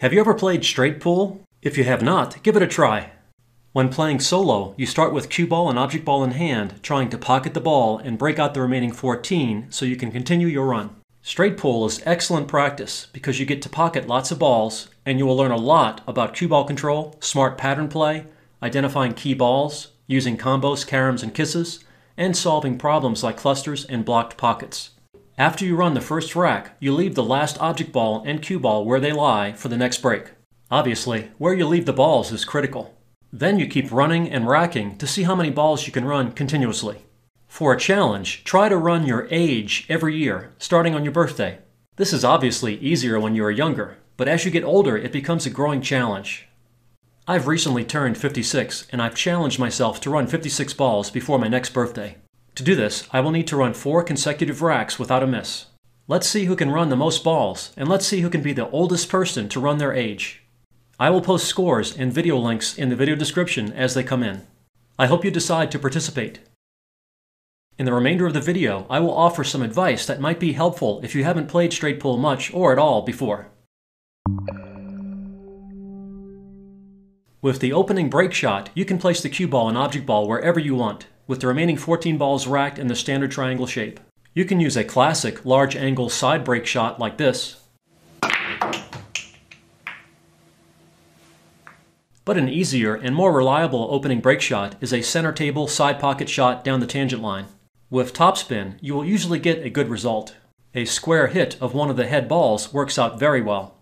Have you ever played straight pool? If you have not, give it a try. When playing solo, you start with cue ball and object ball in hand, trying to pocket the ball and break out the remaining 14 so you can continue your run. Straight pool is excellent practice because you get to pocket lots of balls and you will learn a lot about cue ball control, smart pattern play, identifying key balls, using combos, caroms, and kisses, and solving problems like clusters and blocked pockets. After you run the first rack, you leave the last object ball and cue ball where they lie for the next break. Obviously, where you leave the balls is critical. Then you keep running and racking to see how many balls you can run continuously. For a challenge, try to run your age every year, starting on your birthday. This is obviously easier when you are younger, but as you get older, it becomes a growing challenge. I've recently turned 56, and I've challenged myself to run 56 balls before my next birthday. To do this, I will need to run four consecutive racks without a miss. Let's see who can run the most balls, and let's see who can be the oldest person to run their age. I will post scores and video links in the video description as they come in. I hope you decide to participate. In the remainder of the video, I will offer some advice that might be helpful if you haven't played straight pool much or at all before. With the opening break shot, you can place the cue ball and object ball wherever you want, with the remaining 14 balls racked in the standard triangle shape. You can use a classic large angle side break shot like this. But an easier and more reliable opening break shot is a center table side pocket shot down the tangent line. With topspin, you will usually get a good result. A square hit of one of the head balls works out very well.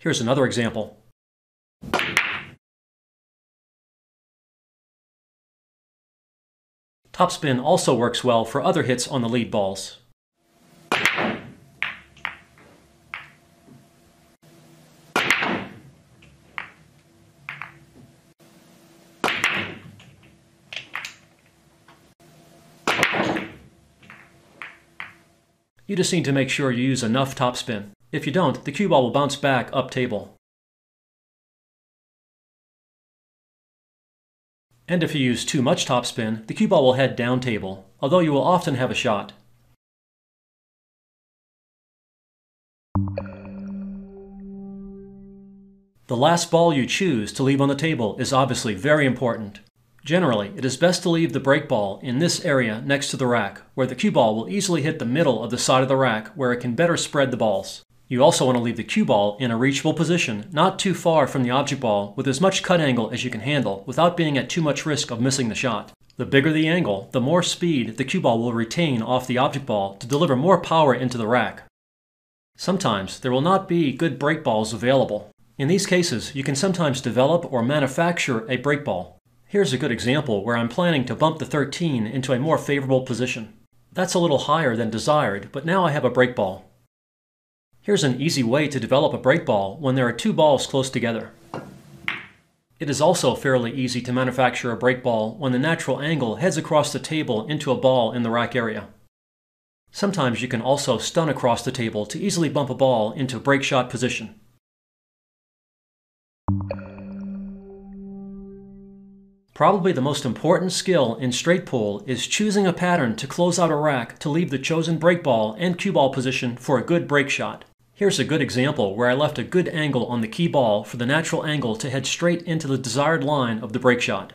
Here's another example. Topspin also works well for other hits on the lead balls. You just need to make sure you use enough topspin. If you don't, the cue ball will bounce back up table. And if you use too much topspin, the cue ball will head down table, although you will often have a shot. The last ball you choose to leave on the table is obviously very important. Generally, it is best to leave the break ball in this area next to the rack, where the cue ball will easily hit the middle of the side of the rack where it can better spread the balls. You also want to leave the cue ball in a reachable position, not too far from the object ball, with as much cut angle as you can handle, without being at too much risk of missing the shot. The bigger the angle, the more speed the cue ball will retain off the object ball to deliver more power into the rack. Sometimes there will not be good break balls available. In these cases, you can sometimes develop or manufacture a break ball. Here's a good example where I'm planning to bump the 13 into a more favorable position. That's a little higher than desired, but now I have a break ball. Here's an easy way to develop a break ball when there are two balls close together. It is also fairly easy to manufacture a break ball when the natural angle heads across the table into a ball in the rack area. Sometimes you can also stun across the table to easily bump a ball into break shot position. Probably the most important skill in straight pool is choosing a pattern to close out a rack to leave the chosen break ball and cue ball position for a good break shot. Here's a good example where I left a good angle on the key ball for the natural angle to head straight into the desired line of the break shot.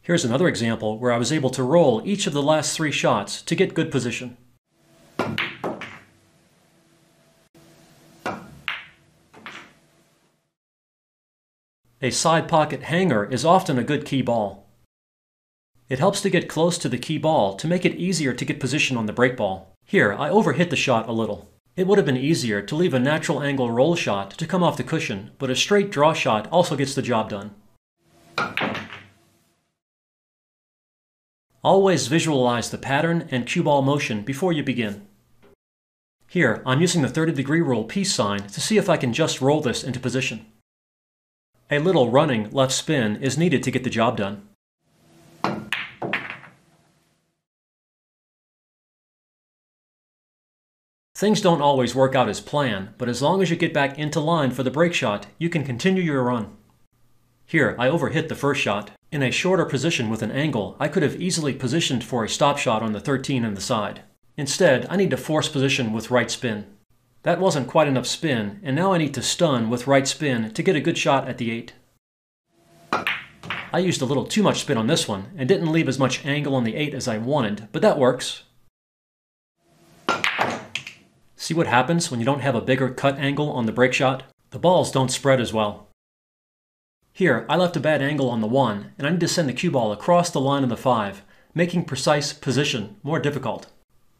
Here's another example where I was able to roll each of the last three shots to get good position. A side pocket hanger is often a good key ball. It helps to get close to the key ball to make it easier to get position on the break ball. Here, I overhit the shot a little. It would have been easier to leave a natural angle roll shot to come off the cushion, but a straight draw shot also gets the job done. Always visualize the pattern and cue ball motion before you begin. Here, I'm using the 30 degree rule peace sign to see if I can just roll this into position. A little running left spin is needed to get the job done. Things don't always work out as planned, but as long as you get back into line for the break shot, you can continue your run. Here, I overhit the first shot. In a shorter position with an angle, I could have easily positioned for a stop shot on the 13 and the side. Instead, I need to force position with right spin. That wasn't quite enough spin, and now I need to stun with right spin to get a good shot at the 8. I used a little too much spin on this one, and didn't leave as much angle on the 8 as I wanted, but that works. See what happens when you don't have a bigger cut angle on the break shot? The balls don't spread as well. Here, I left a bad angle on the 1, and I need to send the cue ball across the line of the 5, making precise position more difficult.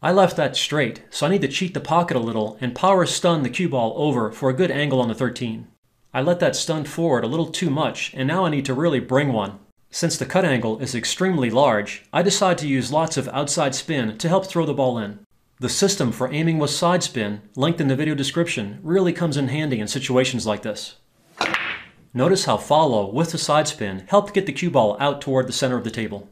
I left that straight, so I need to cheat the pocket a little and power stun the cue ball over for a good angle on the 13. I let that stun forward a little too much, and now I need to really bring one. Since the cut angle is extremely large, I decide to use lots of outside spin to help throw the ball in. The system for aiming with side spin, linked in the video description, really comes in handy in situations like this. Notice how follow with the side spin helped get the cue ball out toward the center of the table.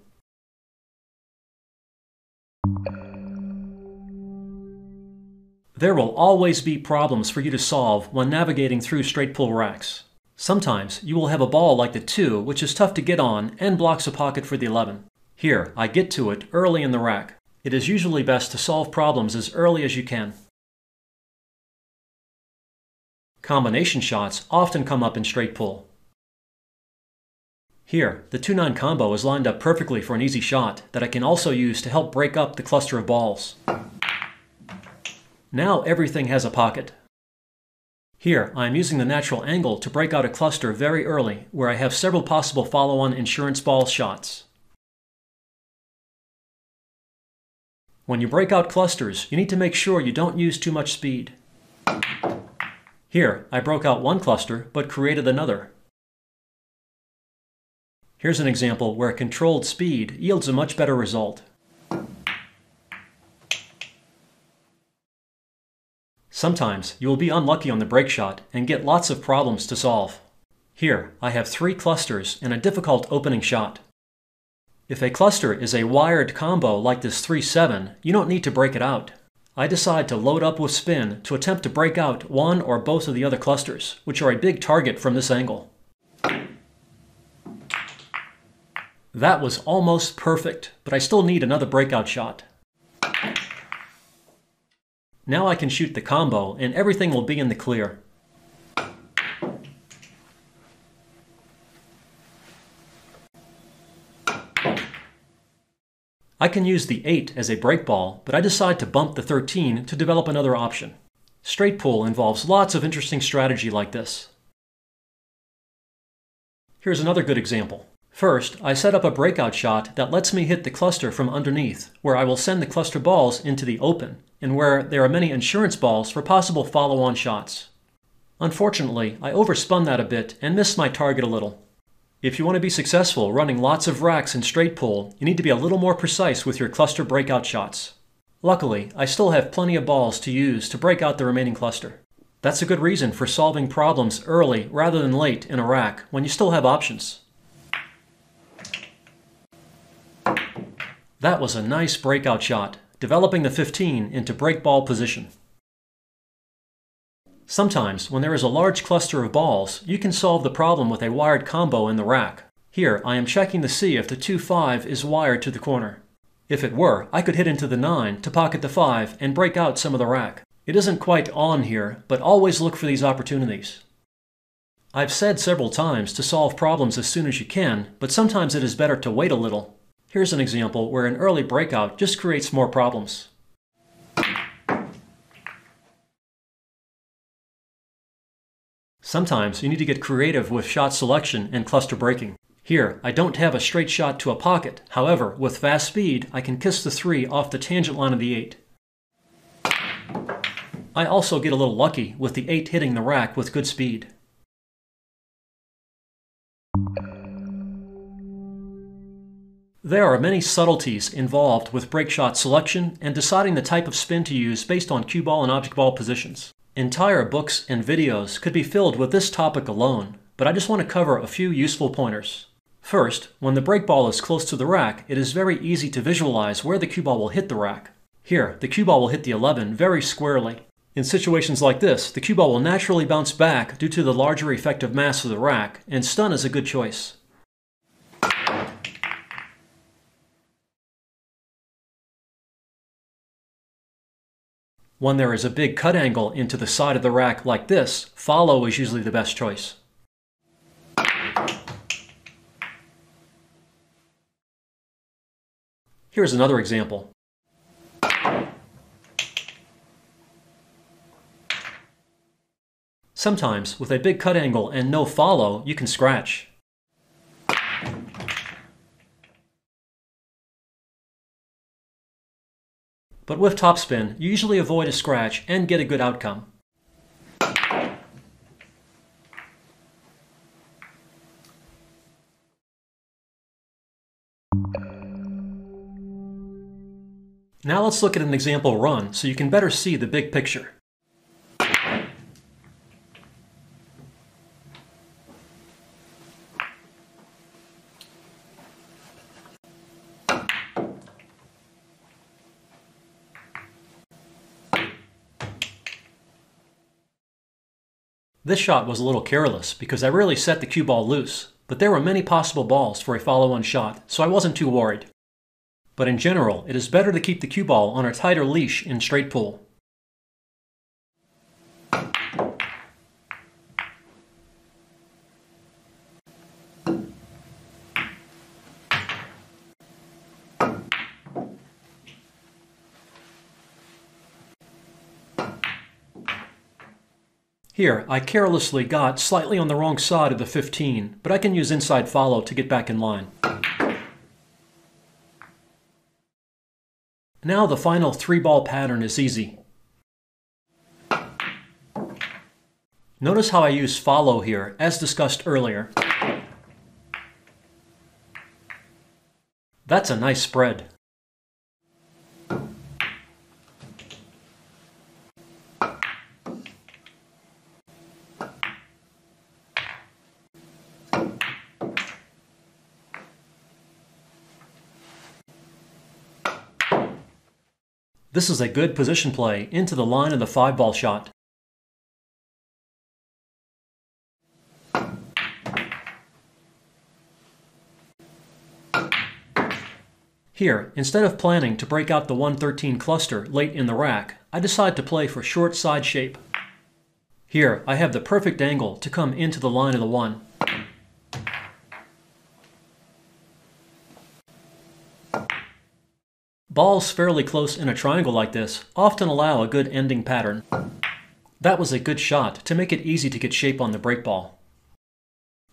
There will always be problems for you to solve when navigating through straight pool racks. Sometimes you will have a ball like the 2 which is tough to get on and blocks a pocket for the 11. Here, I get to it early in the rack. It is usually best to solve problems as early as you can. Combination shots often come up in straight pool. Here, the 2-9 combo is lined up perfectly for an easy shot that I can also use to help break up the cluster of balls. Now everything has a pocket. Here, I am using the natural angle to break out a cluster very early where I have several possible follow-on insurance ball shots. When you break out clusters, you need to make sure you don't use too much speed. Here, I broke out one cluster, but created another. Here's an example where controlled speed yields a much better result. Sometimes you will be unlucky on the break shot and get lots of problems to solve. Here, I have three clusters and a difficult opening shot. If a cluster is a wired combo like this 3-7, you don't need to break it out. I decide to load up with spin to attempt to break out one or both of the other clusters, which are a big target from this angle. That was almost perfect, but I still need another breakout shot. Now I can shoot the combo and everything will be in the clear. I can use the 8 as a break ball, but I decide to bump the 13 to develop another option. Straight pool involves lots of interesting strategy like this. Here's another good example. First, I set up a breakout shot that lets me hit the cluster from underneath, where I will send the cluster balls into the open, and where there are many insurance balls for possible follow-on shots. Unfortunately, I overspun that a bit and missed my target a little. If you want to be successful running lots of racks in straight pool, you need to be a little more precise with your cluster breakout shots. Luckily, I still have plenty of balls to use to break out the remaining cluster. That's a good reason for solving problems early rather than late in a rack when you still have options. That was a nice breakout shot, developing the 15 into break ball position. Sometimes, when there is a large cluster of balls, you can solve the problem with a wired combo in the rack. Here, I am checking to see if the 2-5 is wired to the corner. If it were, I could hit into the 9 to pocket the 5 and break out some of the rack. It isn't quite on here, but always look for these opportunities. I've said several times to solve problems as soon as you can, but sometimes it is better to wait a little. Here's an example where an early breakout just creates more problems. Sometimes you need to get creative with shot selection and cluster breaking. Here, I don't have a straight shot to a pocket. However, with fast speed, I can kiss the 3 off the tangent line of the 8. I also get a little lucky with the 8 hitting the rack with good speed. There are many subtleties involved with break shot selection and deciding the type of spin to use based on cue ball and object ball positions. Entire books and videos could be filled with this topic alone, but I just want to cover a few useful pointers. First, when the break ball is close to the rack, it is very easy to visualize where the cue ball will hit the rack. Here, the cue ball will hit the 11 very squarely. In situations like this, the cue ball will naturally bounce back due to the larger effective mass of the rack, and stun is a good choice. When there is a big cut angle into the side of the rack like this, follow is usually the best choice. Here's another example. Sometimes, with a big cut angle and no follow, you can scratch. But with topspin, you usually avoid a scratch and get a good outcome. Now let's look at an example run so you can better see the big picture. This shot was a little careless because I really set the cue ball loose, but there were many possible balls for a follow-on shot, so I wasn't too worried. But in general, it is better to keep the cue ball on a tighter leash in straight pool. Here, I carelessly got slightly on the wrong side of the 15, but I can use inside follow to get back in line. Now the final three ball pattern is easy. Notice how I use follow here, as discussed earlier. That's a nice spread. This is a good position play into the line of the five ball shot. Here, instead of planning to break out the 113 cluster late in the rack, I decide to play for short side shape. Here, I have the perfect angle to come into the line of the 1. Balls fairly close in a triangle like this often allow a good ending pattern. That was a good shot to make it easy to get shape on the break ball.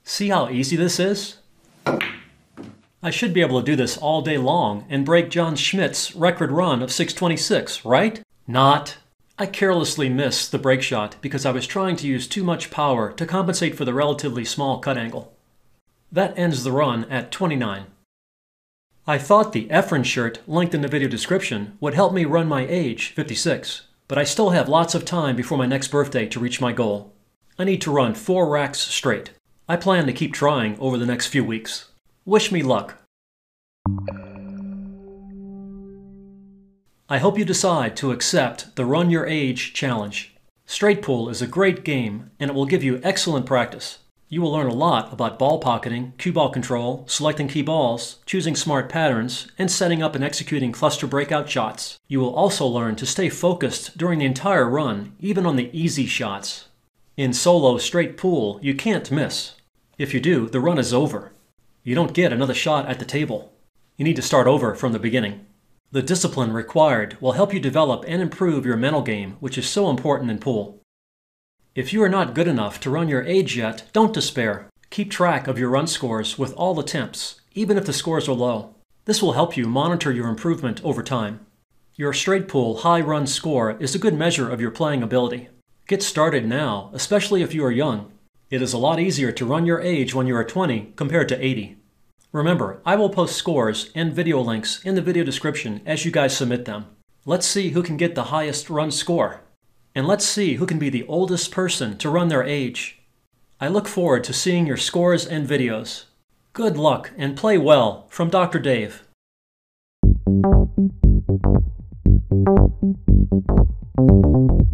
See how easy this is? I should be able to do this all day long and break John Schmidt's record run of 626, right? Not. I carelessly missed the break shot because I was trying to use too much power to compensate for the relatively small cut angle. That ends the run at 29. I thought the Efren shirt linked in the video description would help me run my age, 56, but I still have lots of time before my next birthday to reach my goal. I need to run four racks straight. I plan to keep trying over the next few weeks. Wish me luck. I hope you decide to accept the Run Your Age challenge. Straight pool is a great game and it will give you excellent practice. You will learn a lot about ball pocketing, cue ball control, selecting key balls, choosing smart patterns, and setting up and executing cluster breakout shots. You will also learn to stay focused during the entire run, even on the easy shots. In solo straight pool, you can't miss. If you do, the run is over. You don't get another shot at the table. You need to start over from the beginning. The discipline required will help you develop and improve your mental game, which is so important in pool. If you are not good enough to run your age yet, don't despair. Keep track of your run scores with all attempts, even if the scores are low. This will help you monitor your improvement over time. Your straight pool high run score is a good measure of your playing ability. Get started now, especially if you are young. It is a lot easier to run your age when you are 20 compared to 80. Remember, I will post scores and video links in the video description as you guys submit them. Let's see who can get the highest run score and let's see who can be the oldest person to run their age. I look forward to seeing your scores and videos. Good luck and play well from Dr. Dave. Thank you.